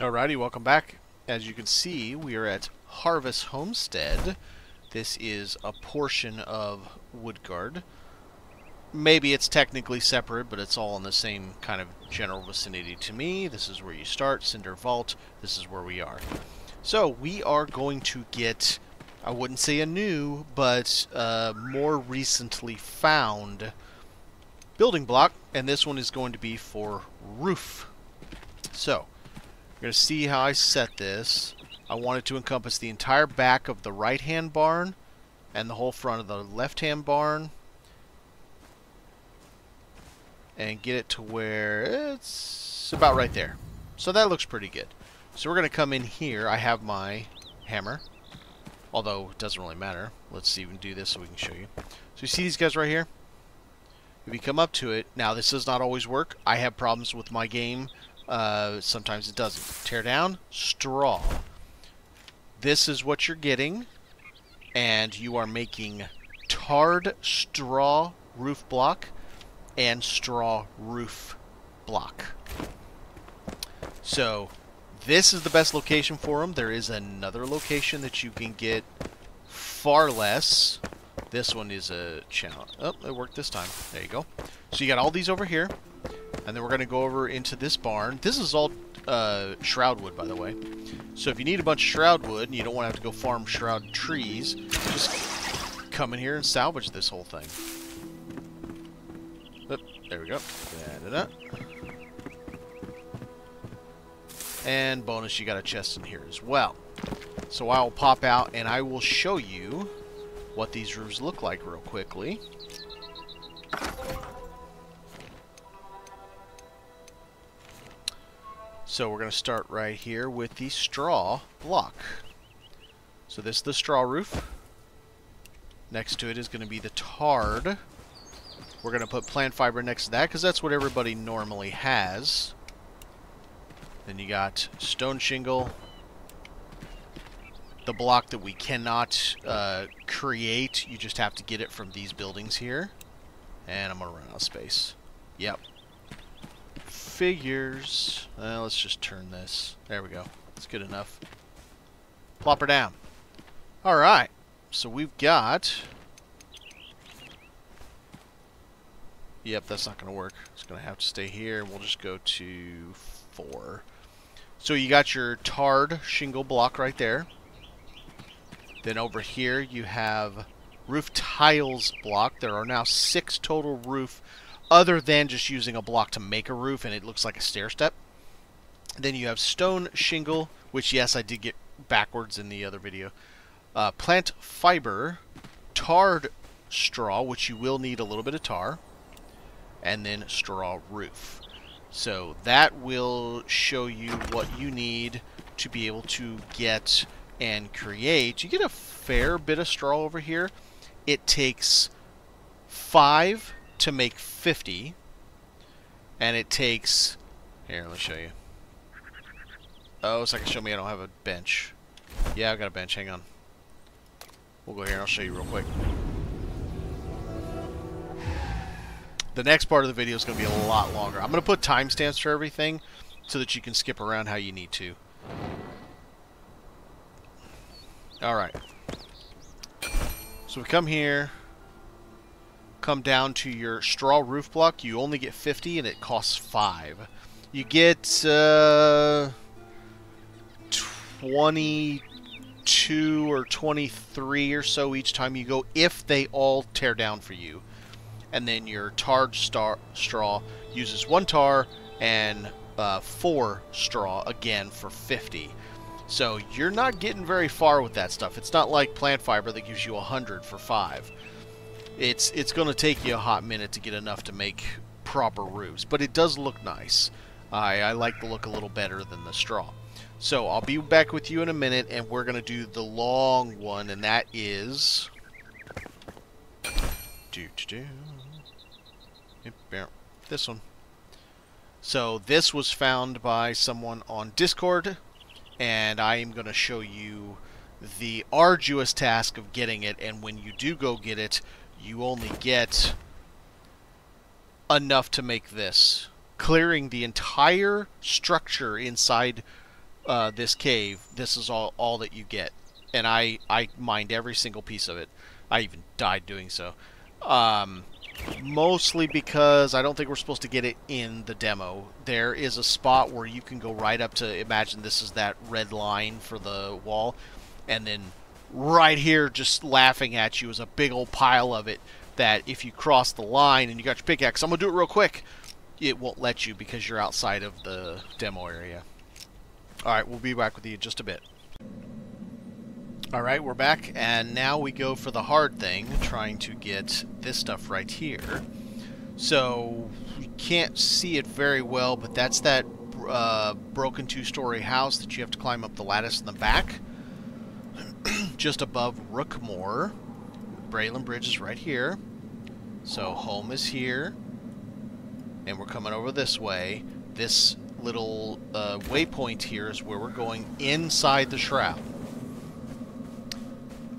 Alrighty, welcome back. As you can see, we are at Harvest Homestead. This is a portion of Woodguard. Maybe it's technically separate, but it's all in the same kind of general vicinity to me. This is where you start, Cinder Vault. This is where we are. So, we are going to get, I wouldn't say a new, but uh, more recently found building block, and this one is going to be for roof. So, you're going to see how I set this. I want it to encompass the entire back of the right-hand barn and the whole front of the left-hand barn. And get it to where it's about right there. So that looks pretty good. So we're going to come in here. I have my hammer. Although, it doesn't really matter. Let's can do this so we can show you. So you see these guys right here? If you come up to it, now this does not always work. I have problems with my game uh, sometimes it doesn't. Tear down, straw. This is what you're getting, and you are making tarred straw roof block and straw roof block. So, this is the best location for them. There is another location that you can get far less. This one is a challenge. Oh, it worked this time. There you go. So you got all these over here. And then we're going to go over into this barn. This is all uh, shroud wood, by the way. So if you need a bunch of shroud wood and you don't want to have to go farm shroud trees, just come in here and salvage this whole thing. Oop, there we go. Da -da -da. And bonus, you got a chest in here as well. So I will pop out and I will show you what these roofs look like real quickly. So we're going to start right here with the straw block. So this is the straw roof. Next to it is going to be the tarred. We're going to put plant fiber next to that because that's what everybody normally has. Then you got stone shingle. The block that we cannot uh, create, you just have to get it from these buildings here. And I'm going to run out of space. Yep, figures. Well, let's just turn this. There we go. That's good enough. Plop her down. Alright. So we've got... Yep, that's not going to work. It's going to have to stay here. We'll just go to 4. So you got your tarred shingle block right there. Then over here you have roof tiles block. There are now six total roof other than just using a block to make a roof and it looks like a stair step. Then you have stone shingle, which yes, I did get backwards in the other video. Uh, plant fiber, tarred straw, which you will need a little bit of tar, and then straw roof. So that will show you what you need to be able to get and create. You get a fair bit of straw over here. It takes five to make 50. And it takes... Here, let me show you. Oh, it's like show me I don't have a bench. Yeah, I've got a bench. Hang on. We'll go here and I'll show you real quick. The next part of the video is going to be a lot longer. I'm going to put timestamps for everything so that you can skip around how you need to. Alright. So we come here come down to your straw roof block, you only get 50 and it costs 5. You get uh, 22 or 23 or so each time you go if they all tear down for you. And then your tarred star straw uses one tar and uh, four straw again for 50. So you're not getting very far with that stuff. It's not like plant fiber that gives you 100 for 5 it's it's going to take you a hot minute to get enough to make proper roofs, but it does look nice. I, I like the look a little better than the straw. So I'll be back with you in a minute, and we're going to do the long one, and that is... Do, do. This one. So this was found by someone on Discord, and I am going to show you the arduous task of getting it, and when you do go get it, you only get enough to make this. Clearing the entire structure inside uh, this cave, this is all all that you get, and I I mined every single piece of it. I even died doing so. Um, mostly because I don't think we're supposed to get it in the demo. There is a spot where you can go right up to, imagine this is that red line for the wall, and then right here just laughing at you is a big old pile of it that if you cross the line and you got your pickaxe, I'm going to do it real quick, it won't let you because you're outside of the demo area. Alright, we'll be back with you in just a bit. Alright, we're back, and now we go for the hard thing, trying to get this stuff right here. So, you can't see it very well, but that's that uh, broken two-story house that you have to climb up the lattice in the back. Just above Rookmore. Braylon Bridge is right here. So, home is here. And we're coming over this way. This little uh, waypoint here is where we're going inside the shroud.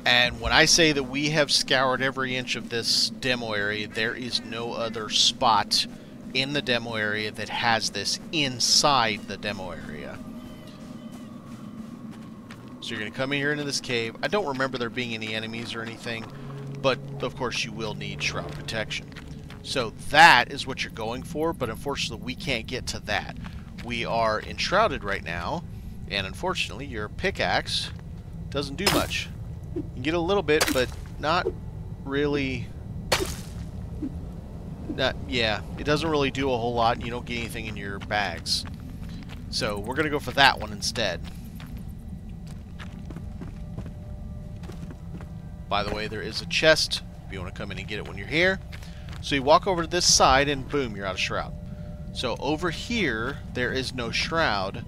And when I say that we have scoured every inch of this demo area, there is no other spot in the demo area that has this inside the demo area. So you're going to come in here into this cave. I don't remember there being any enemies or anything, but of course you will need shroud protection. So that is what you're going for, but unfortunately we can't get to that. We are enshrouded right now, and unfortunately your pickaxe doesn't do much. You can get a little bit, but not really... Not, yeah, it doesn't really do a whole lot, and you don't get anything in your bags. So we're going to go for that one instead. By the way, there is a chest if you want to come in and get it when you're here. So you walk over to this side, and boom, you're out of Shroud. So over here, there is no Shroud,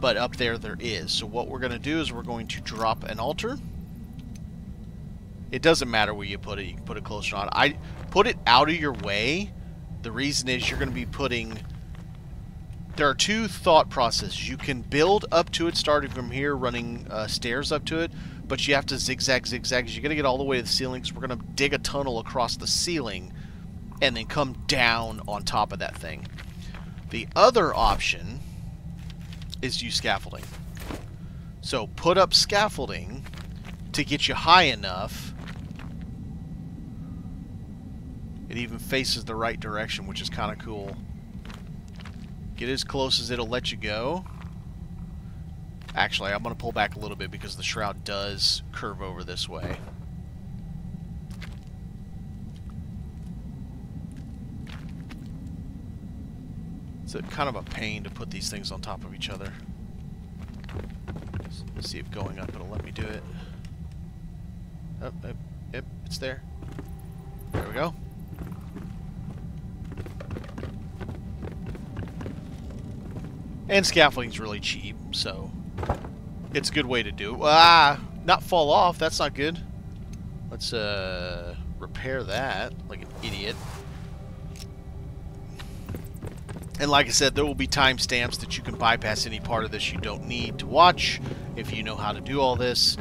but up there, there is. So what we're going to do is we're going to drop an altar. It doesn't matter where you put it. You can put it closer on. I put it out of your way. The reason is you're going to be putting... There are two thought processes. You can build up to it starting from here, running uh, stairs up to it, but you have to zigzag, zigzag. You're going to get all the way to the ceiling, so we're going to dig a tunnel across the ceiling and then come down on top of that thing. The other option is use scaffolding. So put up scaffolding to get you high enough It even faces the right direction, which is kind of cool. Get as close as it'll let you go. Actually, I'm going to pull back a little bit because the shroud does curve over this way. It's kind of a pain to put these things on top of each other. Let's see if going up it'll let me do it. Oh, yep, yep, it's there. There we go. And scaffolding's really cheap, so it's a good way to do it. Ah, not fall off. That's not good. Let's uh, repair that like an idiot. And like I said, there will be timestamps that you can bypass any part of this you don't need to watch. If you know how to do all this,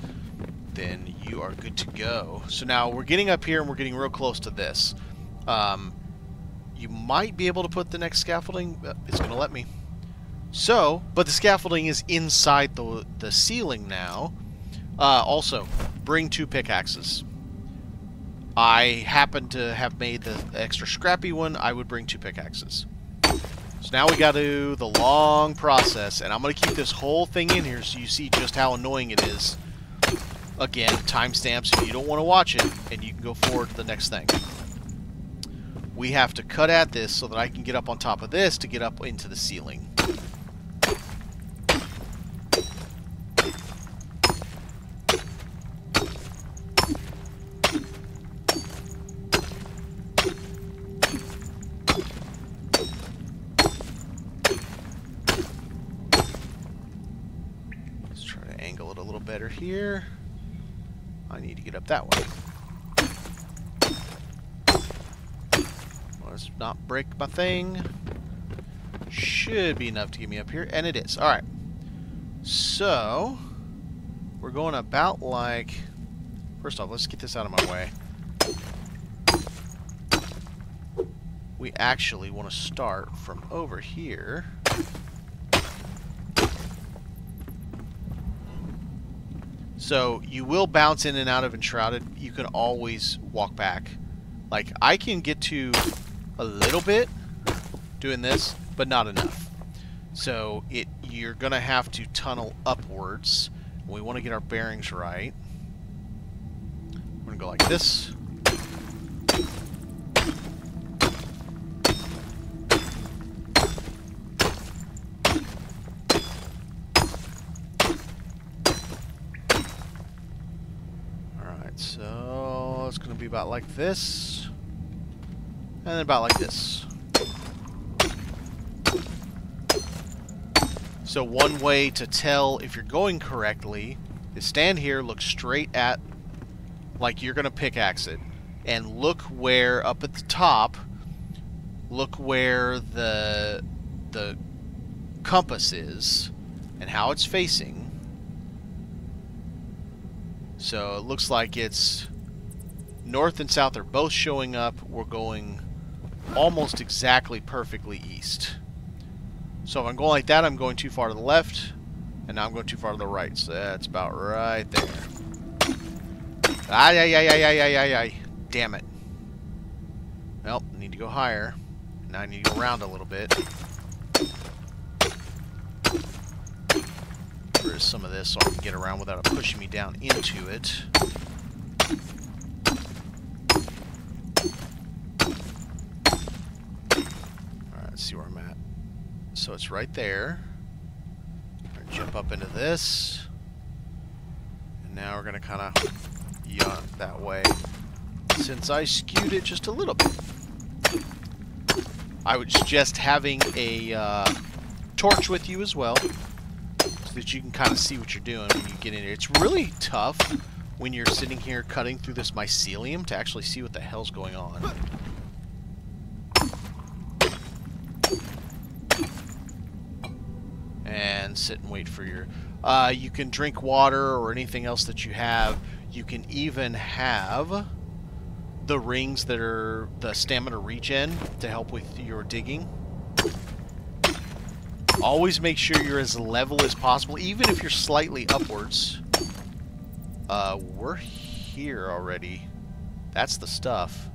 then you are good to go. So now we're getting up here and we're getting real close to this. Um, you might be able to put the next scaffolding. It's going to let me. So, but the scaffolding is inside the, the ceiling now. Uh, also, bring two pickaxes. I happen to have made the extra scrappy one. I would bring two pickaxes. So now we got to do the long process, and I'm going to keep this whole thing in here so you see just how annoying it is. Again, timestamps if you don't want to watch it, and you can go forward to the next thing. We have to cut at this so that I can get up on top of this to get up into the ceiling. Here. I need to get up that way. Let's not break my thing. Should be enough to get me up here, and it is. Alright. So, we're going about like... First off, let's get this out of my way. We actually want to start from over here. So you will bounce in and out of Enshrouded. You can always walk back. Like, I can get to a little bit doing this, but not enough. So it you're going to have to tunnel upwards. We want to get our bearings right. We're going to go like this. About like this. And then about like this. So one way to tell if you're going correctly is stand here, look straight at, like you're going to pickaxe it, and look where, up at the top, look where the, the compass is, and how it's facing. So it looks like it's north and south are both showing up. We're going almost exactly perfectly east. So if I'm going like that, I'm going too far to the left, and now I'm going too far to the right. So that's about right there. Ay, ay, ay, ay, ay, ay, ay. Damn it. Well, I need to go higher. Now I need to go around a little bit. Where is some of this so I can get around without it pushing me down into it. Alright, let's see where I'm at. So it's right there. Jump up into this. And now we're going to kind of yawn that way. Since I skewed it just a little bit. I would suggest having a uh, torch with you as well. So that you can kind of see what you're doing when you get in here. It's really tough when you're sitting here cutting through this mycelium to actually see what the hell's going on. and sit and wait for your... Uh, you can drink water or anything else that you have. You can even have the rings that are the stamina regen to help with your digging. Always make sure you're as level as possible, even if you're slightly upwards. Uh, we're here already. That's the stuff.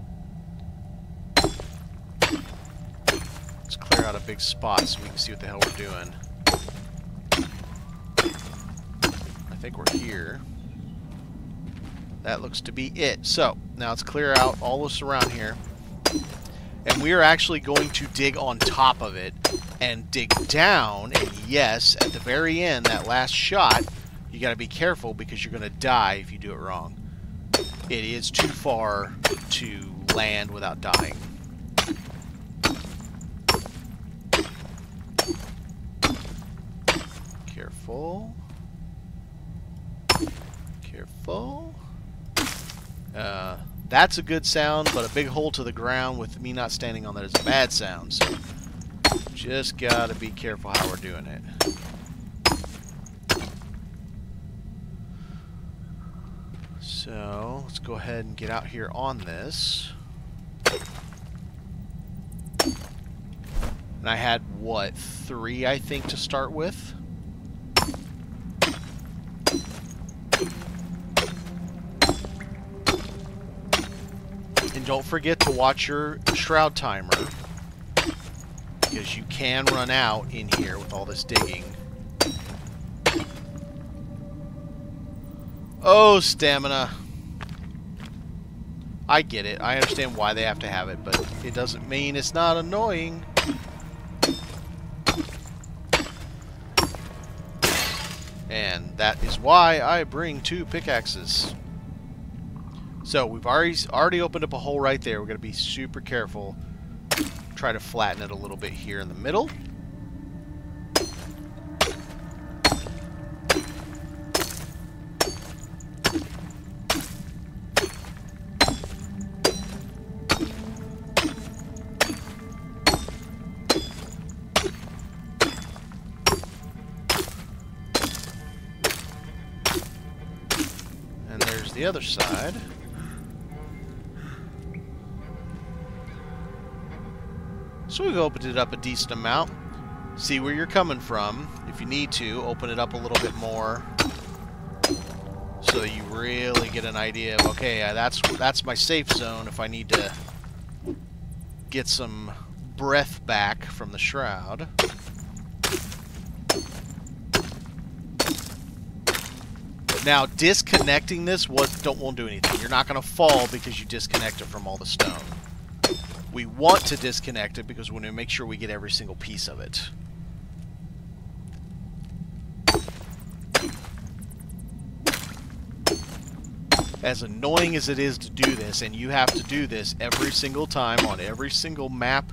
Let's clear out a big spot so we can see what the hell we're doing. I think we're here. That looks to be it. So, now let's clear out all this around here. And we are actually going to dig on top of it and dig down. And yes, at the very end, that last shot, you got to be careful because you're going to die if you do it wrong. It is too far to land without dying. Careful. Careful. Uh, that's a good sound, but a big hole to the ground with me not standing on that is a bad sound. So just gotta be careful how we're doing it. So let's go ahead and get out here on this. And I had, what, three, I think, to start with? Don't forget to watch your shroud timer because you can run out in here with all this digging. Oh, stamina. I get it. I understand why they have to have it, but it doesn't mean it's not annoying. And that is why I bring two pickaxes. So we've already already opened up a hole right there. We're going to be super careful. Try to flatten it a little bit here in the middle. And there's the other side. So we've opened it up a decent amount. See where you're coming from. If you need to, open it up a little bit more. so you really get an idea of okay, uh, that's that's my safe zone if I need to get some breath back from the shroud. Now, disconnecting this was, don't won't do anything. You're not going to fall because you disconnect it from all the stone. We want to disconnect it because we want to make sure we get every single piece of it. As annoying as it is to do this, and you have to do this every single time on every single map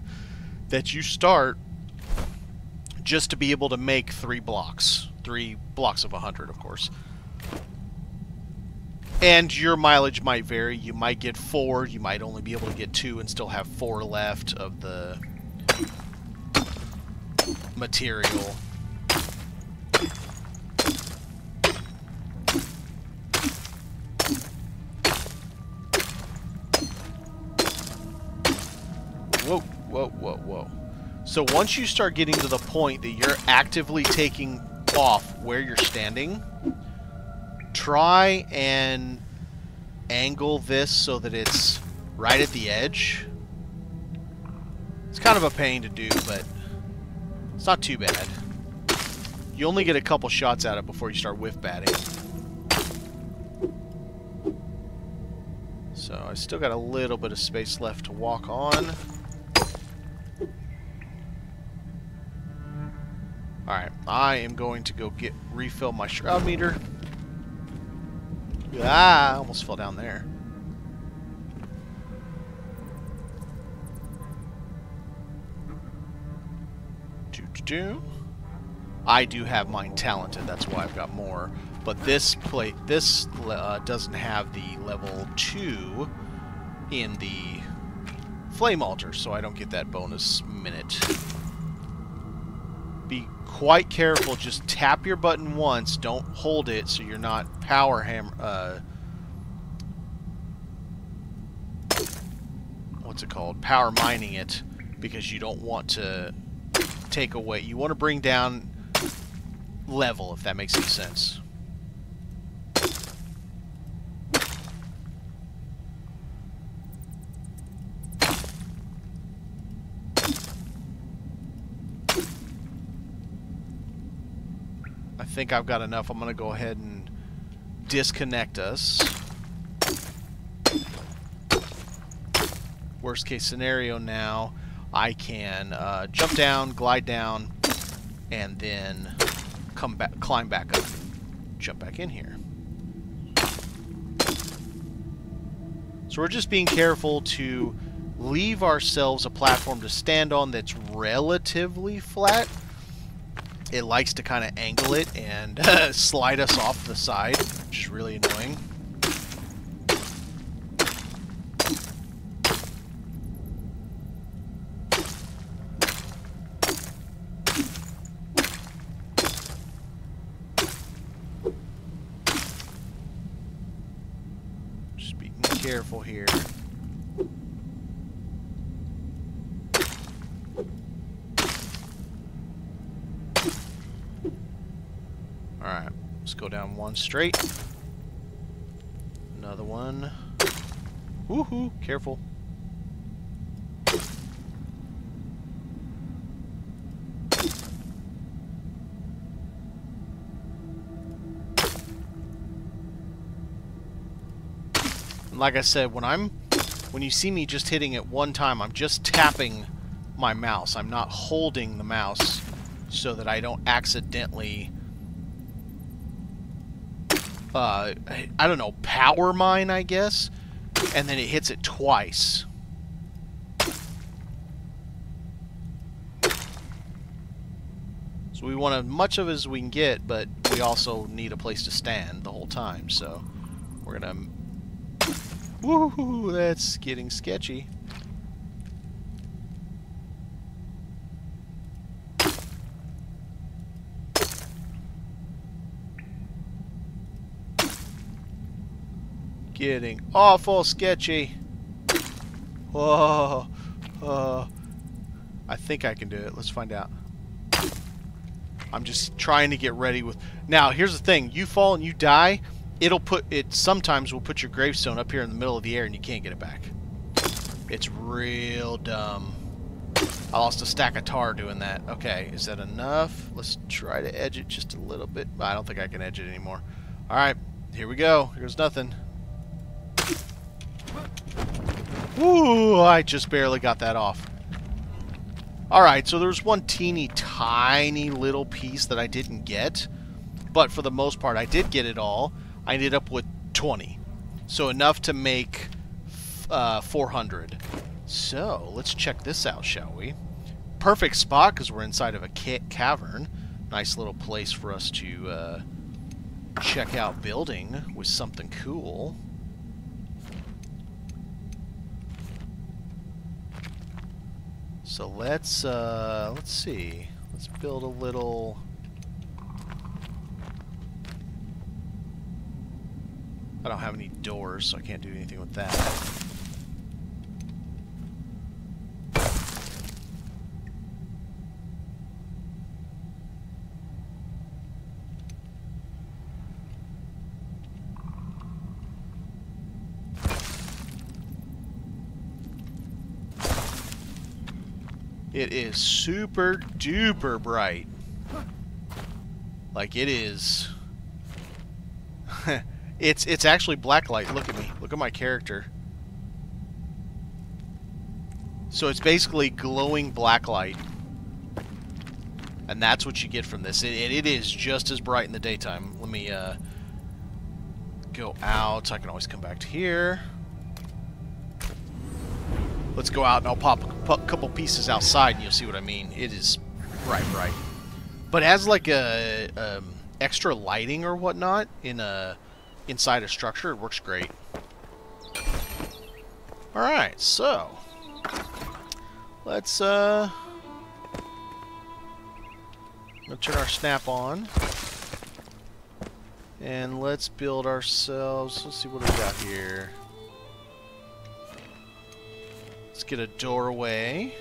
that you start, just to be able to make three blocks. Three blocks of a 100, of course. And your mileage might vary. You might get four, you might only be able to get two and still have four left of the material. Whoa, whoa, whoa, whoa. So once you start getting to the point that you're actively taking off where you're standing, try and angle this so that it's right at the edge. It's kind of a pain to do, but it's not too bad. You only get a couple shots at it before you start whiff batting. So I still got a little bit of space left to walk on. Alright, I am going to go get refill my shroud meter. Ah, I almost fell down there. Do, do, do. I do have mine talented, that's why I've got more. But this plate, this uh, doesn't have the level 2 in the flame altar, so I don't get that bonus minute. Be quite careful. Just tap your button once. Don't hold it so you're not power hammer. Uh, what's it called? Power mining it because you don't want to take away. You want to bring down level, if that makes any sense. Think I've got enough. I'm going to go ahead and disconnect us. Worst case scenario now, I can uh, jump down, glide down, and then come back, climb back up, jump back in here. So we're just being careful to leave ourselves a platform to stand on that's relatively flat it likes to kind of angle it and slide us off the side, which is really annoying. Just being careful here. Go down one straight. Another one. Woohoo! Careful. And like I said, when I'm when you see me just hitting it one time, I'm just tapping my mouse. I'm not holding the mouse so that I don't accidentally uh, I don't know, power mine, I guess, and then it hits it twice. So we want as much of as we can get, but we also need a place to stand the whole time, so we're gonna... Woohoo, that's getting sketchy. Getting awful sketchy. Whoa. Oh. I think I can do it. Let's find out. I'm just trying to get ready with... Now, here's the thing. You fall and you die. it'll put it sometimes will put your gravestone up here in the middle of the air and you can't get it back. It's real dumb. I lost a stack of tar doing that. Okay, is that enough? Let's try to edge it just a little bit. I don't think I can edge it anymore. Alright, here we go. Here's nothing. Woo! I just barely got that off. Alright, so there's one teeny tiny little piece that I didn't get. But for the most part, I did get it all. I ended up with 20. So enough to make uh, 400. So, let's check this out, shall we? Perfect spot because we're inside of a ca cavern. Nice little place for us to uh, check out building with something cool. So let's uh, let's see. Let's build a little. I don't have any doors, so I can't do anything with that. It is super duper bright. Like it is. it's it's actually blacklight. Look at me. Look at my character. So it's basically glowing blacklight. And that's what you get from this. It, it is just as bright in the daytime. Let me uh, go out. I can always come back to here. Let's go out and I'll pop a couple pieces outside and you'll see what I mean. It is bright, bright. But as like a um, extra lighting or whatnot in a inside a structure, it works great. All right, so let's uh, let's turn our snap on. And let's build ourselves, let's see what we got here. Get a doorway.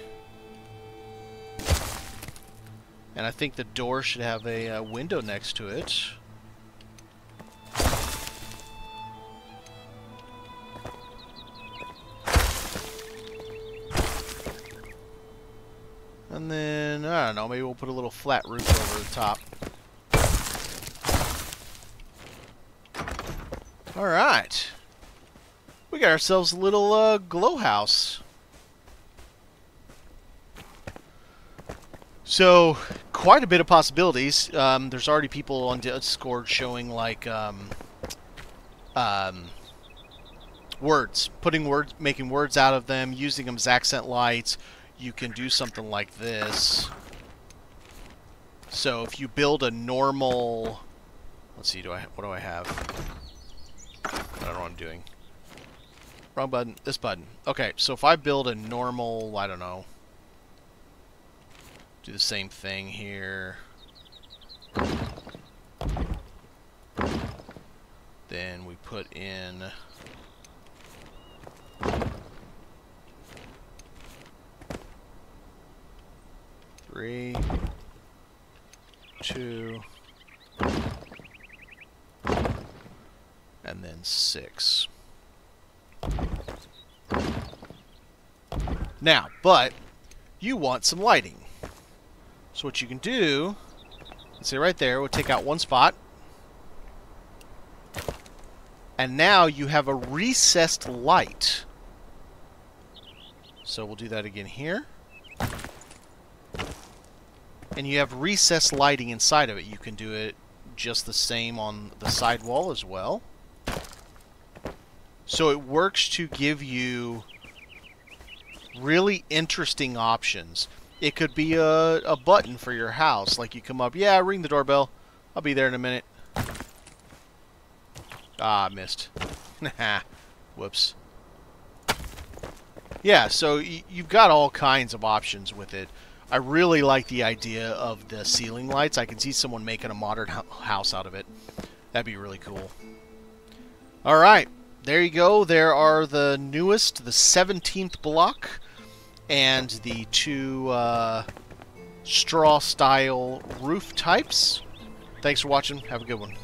And I think the door should have a uh, window next to it. And then, I don't know, maybe we'll put a little flat roof over the top. Alright. We got ourselves a little uh, glow house. So, quite a bit of possibilities. Um, there's already people on Discord showing, like, um, um, words. Putting words, making words out of them, using them as accent lights. You can do something like this. So, if you build a normal... Let's see, do I what do I have? I don't know what I'm doing. Wrong button. This button. Okay, so if I build a normal, I don't know, do the same thing here. Then we put in three, two, and then six. Now, but you want some lighting. So what you can do, let's say right there, we'll take out one spot. And now you have a recessed light. So we'll do that again here. And you have recessed lighting inside of it. You can do it just the same on the sidewall as well. So it works to give you really interesting options. It could be a, a button for your house. Like you come up, yeah, ring the doorbell. I'll be there in a minute. Ah, missed. Whoops. Yeah, so you've got all kinds of options with it. I really like the idea of the ceiling lights. I can see someone making a modern house out of it. That'd be really cool. Alright, there you go. There are the newest, the 17th block and the two uh, straw style roof types. Thanks for watching. Have a good one.